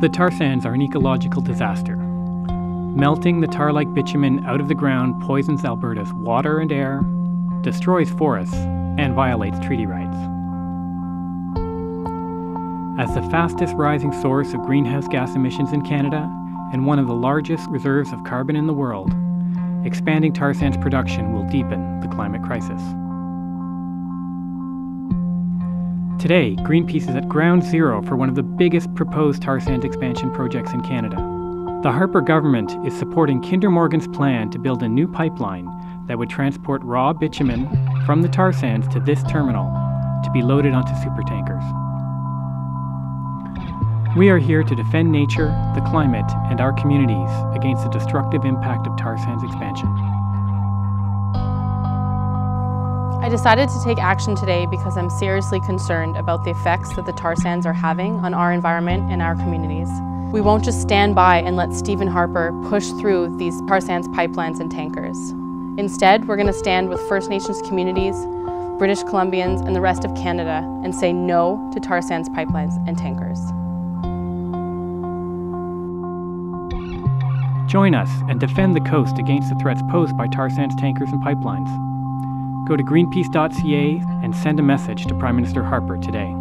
The tar sands are an ecological disaster. Melting the tar like bitumen out of the ground poisons Alberta's water and air, destroys forests, and violates treaty rights. As the fastest rising source of greenhouse gas emissions in Canada and one of the largest reserves of carbon in the world, expanding tar sands production will deepen the climate crisis. Today, Greenpeace is at ground zero for one of the biggest proposed tar sands expansion projects in Canada. The Harper government is supporting Kinder Morgan's plan to build a new pipeline that would transport raw bitumen from the tar sands to this terminal to be loaded onto supertankers. We are here to defend nature, the climate, and our communities against the destructive impact of tar sands expansion. I decided to take action today because I'm seriously concerned about the effects that the tar sands are having on our environment and our communities. We won't just stand by and let Stephen Harper push through these tar sands pipelines and tankers. Instead, we're going to stand with First Nations communities, British Columbians, and the rest of Canada and say no to tar sands pipelines and tankers. Join us and defend the coast against the threats posed by tar sands tankers and pipelines. Go to greenpeace.ca and send a message to Prime Minister Harper today.